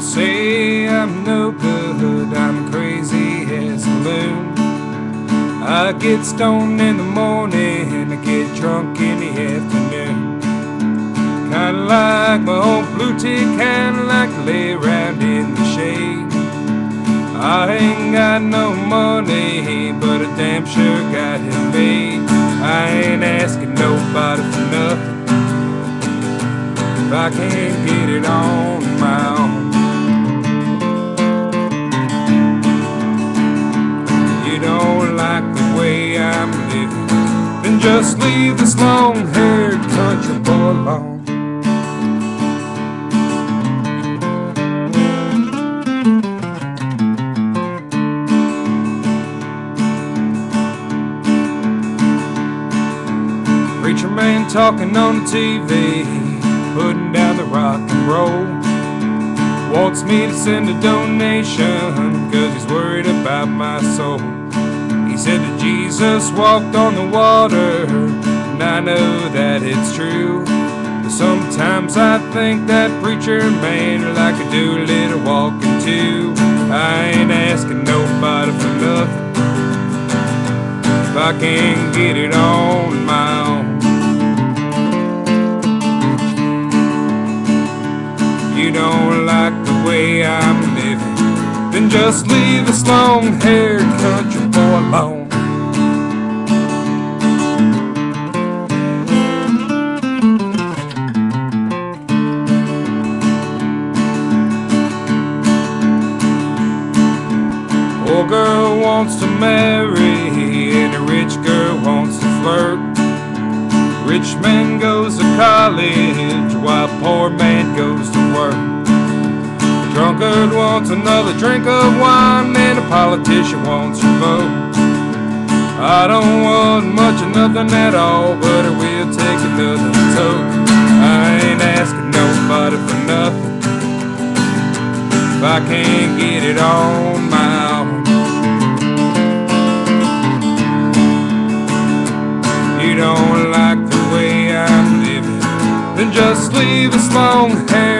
Say I'm no good, I'm crazy as a loon. I get stoned in the morning, and I get drunk in the afternoon. Kinda like my old blue tick, kinda like lay around in the shade. I ain't got no money, but I damn sure got it made. I ain't asking nobody for nothing if I can't get it on way I'm living, then just leave this long-haired country boy alone. Preacher man talking on the TV, putting down the rock and roll. Wants me to send a donation, cause he's worried about my soul. Said that Jesus walked on the water, and I know that it's true. But sometimes I think that preacher man like to do a little walking too. I ain't asking nobody for nothing if I can't get it on my own. You don't like the way I'm living, then just leave this long-haired country boy alone. Poor girl wants to marry, and a rich girl wants to flirt. Rich man goes to college while poor man goes to work. Drunkard wants another drink of wine, and a politician wants your vote. I don't want much of nothing at all, but I will take another toke. I ain't asking nobody for nothing if I can't get it on my just leave this long-haired